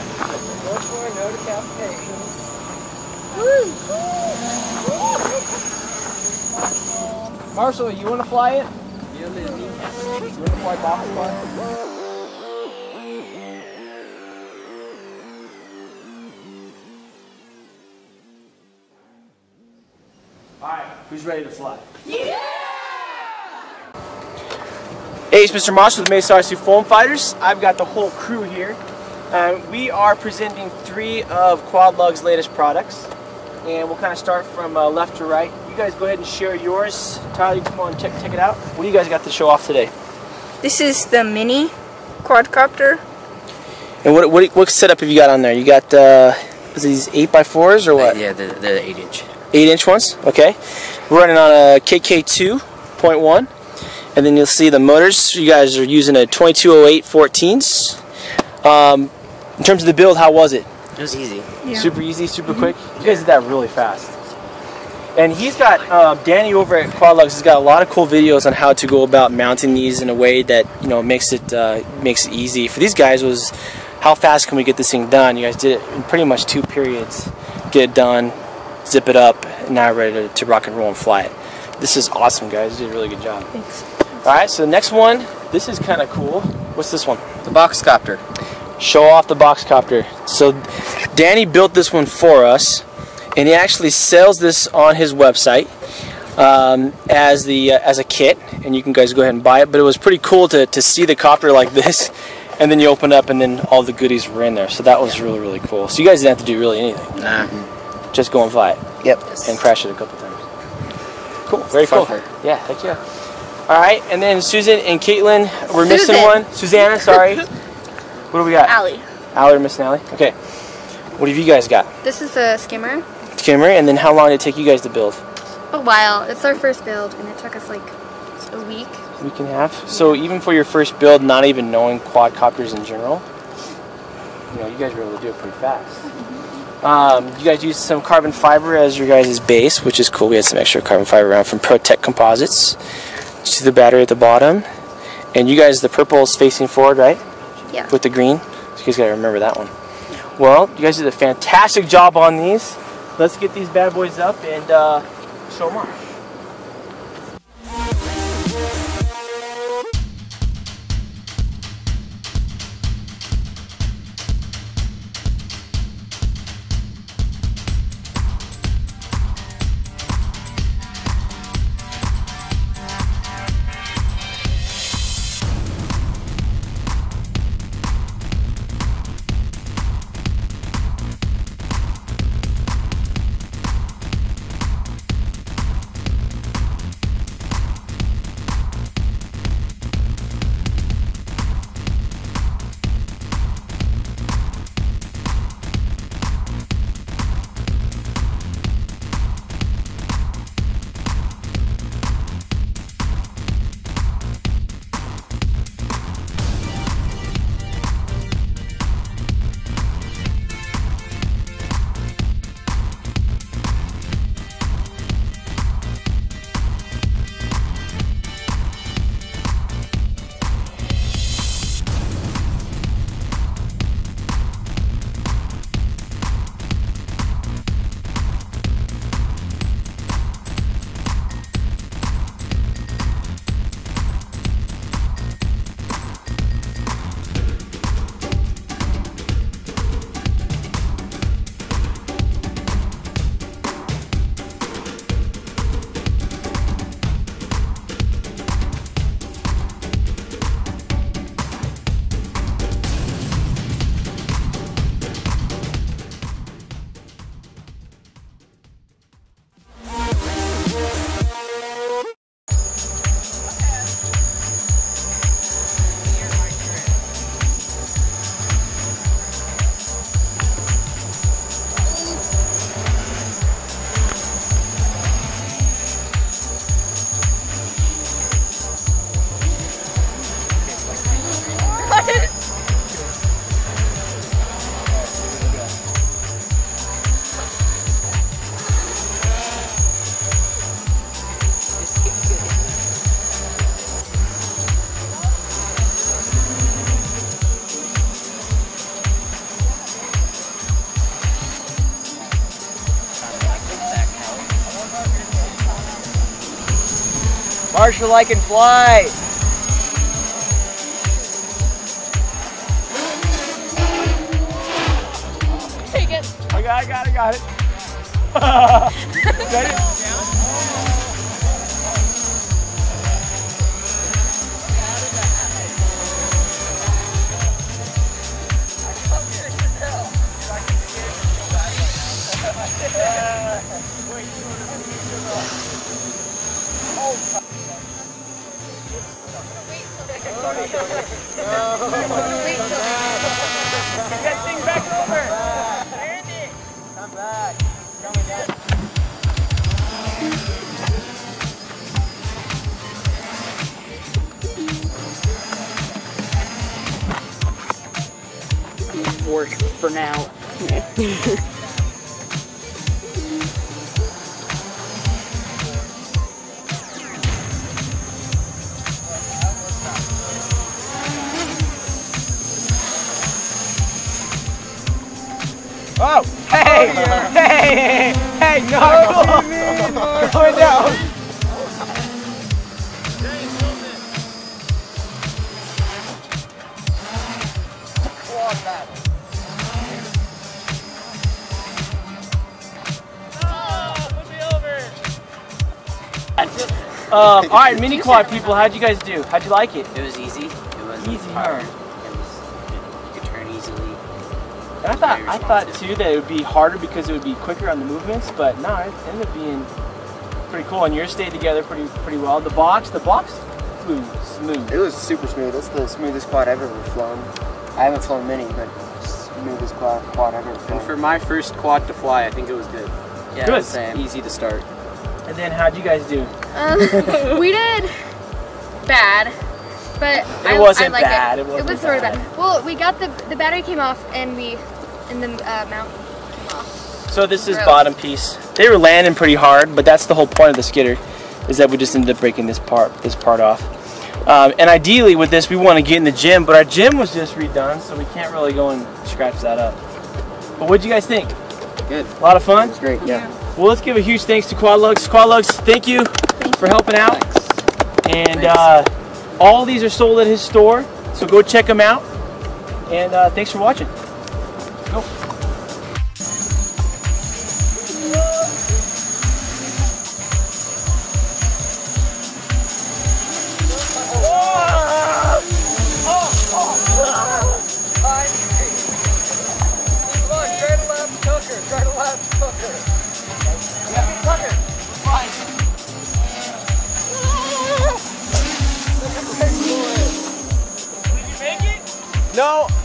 No for no decapitations. Marshall, you want to fly it? You want to fly box fly? Alright, who's ready to fly? Yeah! Hey, it's Mr. Marshall with Mesa RC Foam Fighters. I've got the whole crew here. Um, we are presenting three of Quadlug's latest products. And we'll kind of start from uh, left to right. You guys go ahead and share yours. Tyler, you come on, check, check it out. What do you guys got to show off today? This is the mini quadcopter. And what, what, what setup have you got on there? You got, uh, is these 8x4s or what? Yeah, the, the 8 inch. 8 inch ones, okay. We're running on a KK2.1. And then you'll see the motors. You guys are using a 2208 14s. Um, in terms of the build, how was it? It was easy. Yeah. Super easy, super quick. You guys did that really fast. And he's got uh, Danny over at Quadlugs has got a lot of cool videos on how to go about mounting these in a way that you know makes it uh, makes it easy. For these guys was how fast can we get this thing done? You guys did it in pretty much two periods. Get it done, zip it up, and now ready to, to rock and roll and fly it. This is awesome, guys. You did a really good job. Thanks. All right, so the next one, this is kind of cool. What's this one? The box copter. Show off the box copter. So Danny built this one for us, and he actually sells this on his website um, as the uh, as a kit, and you can guys go ahead and buy it. But it was pretty cool to, to see the copter like this, and then you open up, and then all the goodies were in there. So that was really really cool. So you guys didn't have to do really anything, Nah. just go and fly it Yep. and crash it a couple times. Cool, very fun cool. part. Yeah, heck yeah. All right, and then Susan and Caitlin, we're missing one. Susanna, sorry. what do we got? Allie. Allie or Miss Nally? Okay. What have you guys got? This is the skimmer. Skimmer, and then how long did it take you guys to build? A while. It's our first build, and it took us like a week. Week and a half. So even for your first build, not even knowing quadcopters in general, you know, you guys were able to do it pretty fast. Um, you guys used some carbon fiber as your guys' base, which is cool. We had some extra carbon fiber around from ProTech Composites. See the battery at the bottom, and you guys, the purple is facing forward, right? Yeah. With the green. So you guys gotta remember that one. Well, you guys did a fantastic job on these. Let's get these bad boys up and uh, show them off. Marshall, I can fly. Take it. I got it, got it, got it. Got it? Wait Get thing back over. Andy, come back. Coming work for now. hey, hey, no. Going down. Um, all right, mini quad people, how'd you guys do? How'd you like it? It was easy. It was Easy, hard. And I thought I thought too that it would be harder because it would be quicker on the movements, but no, it ended up being pretty cool. And yours stayed together pretty pretty well. The box, the box flew smooth. It was super smooth. It's the smoothest quad I've ever flown. I haven't flown many, but smoothest quad, quad I've ever flown. And for my first quad to fly, I think it was good. Yeah, Good. Same. Easy to start. And then how'd you guys do? Um, we did bad, but I, wasn't I like bad, It. it wasn't was sort of bad. bad. Well, we got the the battery came off and we and the uh, mount came off. So this is Gross. bottom piece. They were landing pretty hard, but that's the whole point of the skimmer, is that we just ended up breaking this part this part off. Um, and ideally with this, we want to get in the gym, but our gym was just redone, so we can't really go and scratch that up. But what'd you guys think? Good. A lot of fun. great, yeah. Well, let's give a huge thanks to Quadlugs. Quadlugs, thank you for helping out. And uh, all these are sold at his store, so go check them out. And uh, thanks for watching. Go. No!